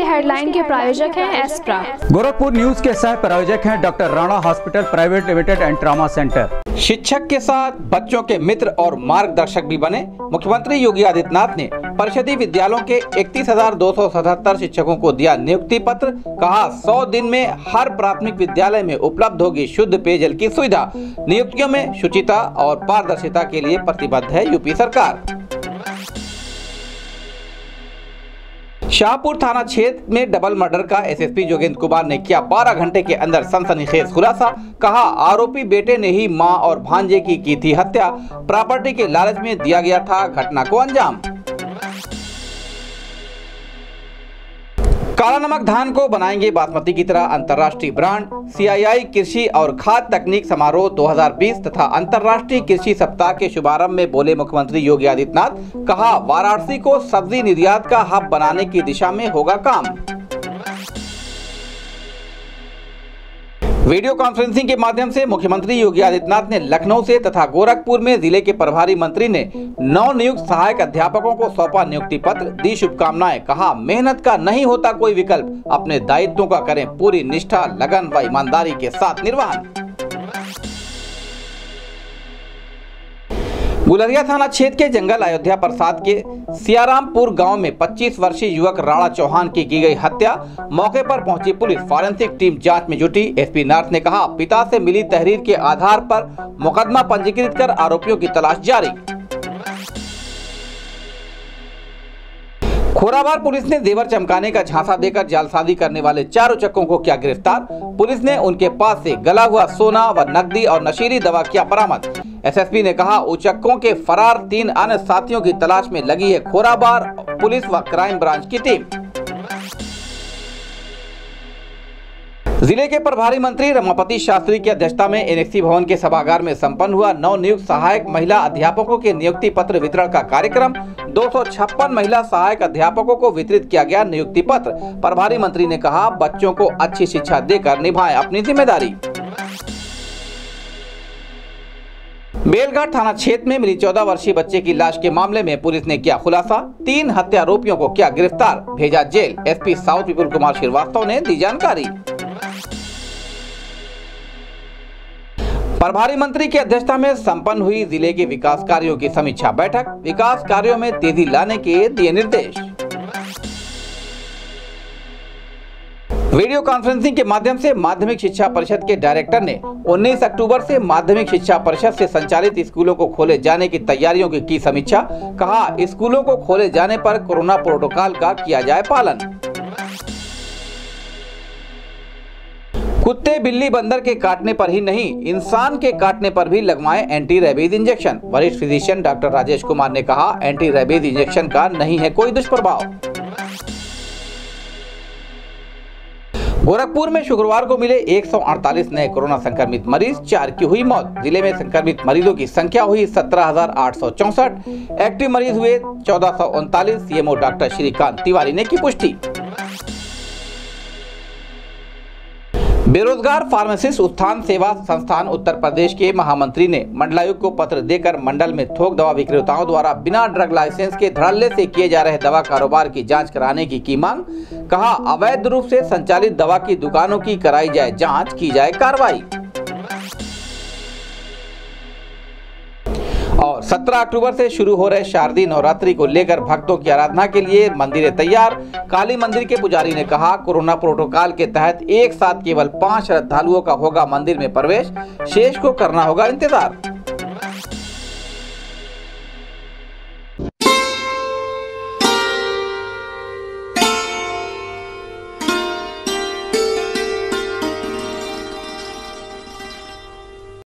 Headline के प्रायोजक हैं एस्प्रा। गोरखपुर न्यूज़ के सह प्रायोजक हैं doctor Rana hospital private limited and trauma centre. शिक्षक के साथ बच्चों के मित्र और मार्गदर्शक भी बने। मुख्यमंत्री योगी आदित्यनाथ ने परिषदीय विद्यालयों के इकतीस शिक्षकों को दिया नियुक्ति पत्र। कहा 100 दिन में हर प्राथमिक विद्यालय में उपलब्ध होगी शुद्ध पेयजल की सुविधा। नियुक्तियों में शुचिता और पारदर्शिता के लिए प्रतिबद्ध है यूपी सरकार। शाहपुर थाना क्षेत्र में डबल मर्डर का एसएसपी जोगेंद्र कुमार ने किया 12 घंटे के अंदर सनसनीखेज खुलासा। कहा, आरोपी बेटे ने ही माँ और भांजे की की थी हत्या। प्रॉपर्टी के लालच में दिया गया था घटना को अंजाम। काला नमक धान को बनाएँगे बासमती की तरह अंतर्राष्ट्रीय ब्रांड सीआईआई कृषि और खाद तकनीक समारोह 2020 तथा अंतर्राष्ट्रीय कृषि सप्ताह के शुभारंभ में बोले मुख्यमंत्री योगी आदित्यनाथ, कहा, वाराणसी को सब्ज़ी निर्यात का हब बनाने की दिशा में होगा काम। वीडियो कॉन्फ्रेंसिंग के माध्यम से मुख्यमंत्री योगी आदित्यनाथ ने लखनऊ से तथा गोरखपुर में ज़िले के प्रभारी मंत्री ने नव नियुक्त सहायक अध्यापकों को सौंपा नियुक्ति पत्र, दी शुभकामनाएँ, कहा, मेहनत का नहीं होता कोई विकल्प, अपने दायित्वों का करें पूरी निष्ठा, लगन व ईमानदारी के साथ निर्वहन। गुलरिया थाना क्षेत्र के जंगल अयोध्या प्रसाद के सियारामपुर गाँव में 25 वर्षीय युवक राणा चौहान की की गई हत्या। मौके पर पहुँची पुलिस, फॉरेंसिक टीम जाँच में जुटी। एसपी नार्थ ने कहा, पिता से मिली तहरीर के आधार पर मुकदमा पंजीकृत कर आरोपियों की तलाश जारी। खोराबार पुलिस ने देवर चमकाने का झांसा देकर जालसाजी करने वाले चार उचक्कों को किया गिरफ़्तार। पुलिस ने उनके पास से गला हुआ सोना व नकदी और नशीली दवा किया बरामद। एसएसपी ने कहा, उचक्कों के फरार तीन अन्य साथियों की तलाश में लगी है खोराबार, पुलिस व क्राइम ब्रांच की टीम। ज़िले के प्रभारी मंत्री रमापति शास्त्री की अध्यक्षता में एनएक्सी भवन के सभागार में संपन्न हुआ नव नियुक्त सहायक महिला अध्यापकों के नियुक्ति पत्र वितरण का कार्यक्रम। दो सौ छप्पन महिला सहायक अध्यापकों को वितरित किया गया नियुक्ति पत्र। प्रभारी मंत्री ने कहा, बच्चों को अच्छी शिक्षा देकर निभाएँ अपनी ज़िम्मेदारी। बेलघाट थाना क्षेत्र में मिली चौदह वर्षीय बच्चे की लाश के मामले में पुलिस ने किया खुलासा। तीन हत्यारोपियों को किया गिरफ़्तार, भेजा जेल। एसपी साउथ विपुल कुमार श्रीवास्तव ने दी जानकारी। प्रभारी मंत्री की अध्यक्षता में संपन्न हुई ज़िले के विकास कार्यों की समीक्षा बैठक। विकास कार्यों में तेज़ी लाने के दिए निर्देश। वीडियो कॉन्फ्रेंसिंग के माध्यम से माध्यमिक शिक्षा परिषद के डायरेक्टर ने 19 अक्टूबर से माध्यमिक शिक्षा परिषद से संचालित स्कूलों को खोले जाने की तैयारियों की की समीक्षा, कहा, स्कूलों को खोले जाने पर कोरोना प्रोटोकॉल का किया जाए पालन। कुत्ते बिल्ली बंदर के काटने पर ही नहीं, इंसान के काटने पर भी लगवाएँ एंटी रेबीज इंजेक्शन। वरिष्ठ फिजिशियन डॉक्टर राजेश कुमार ने कहा एंटी रेबीज इंजेक्शन का नहीं है कोई दुष्प्रभाव। गोरखपुर में शुक्रवार को मिले 148 नए कोरोना संक्रमित मरीज़, चार की हुई मौत। ज़िले में संक्रमित मरीजों की संख्या हुई सत्रह एक्टिव मरीज़ हुए चौदह सीएमओ डॉक्टर श्रीकांत तिवारी ने की पुष्टि। बेरोजगार फार्मासिस्ट उत्थान सेवा संस्थान उत्तर प्रदेश के महामंत्री ने मंडलायुक्त को पत्र देकर मंडल में थोक दवा विक्रेताओं द्वारा बिना ड्रग लाइसेंस के धड़ल्ले से किए जा रहे दवा कारोबार की जाँच कराने की की मांग, कहा, अवैध रूप से संचालित दवा की दुकानों की कराई जाए, जाँच की जाए कार्रवाई। 17 अक्टूबर से शुरू हो रहे शारदीय नवरात्रि को लेकर भक्तों की आराधना के लिए मंदिर तैयार। काली मंदिर के पुजारी ने कहा, कोरोना प्रोटोकॉल के तहत एक साथ केवल पाँच श्रद्धालुओं का होगा मंदिर में प्रवेश। शेष को करना होगा इंतज़ार।